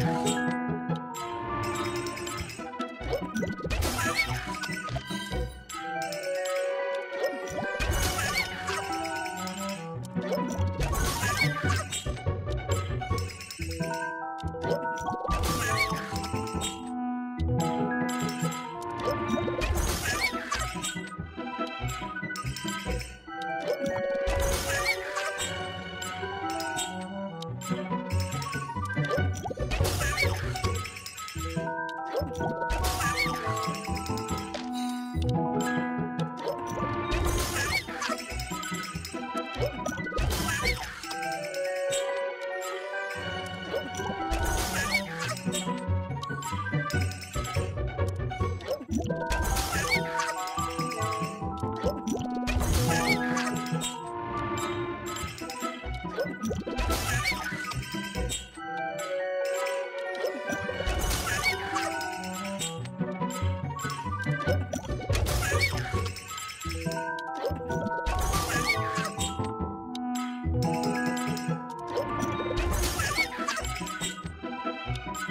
嗯。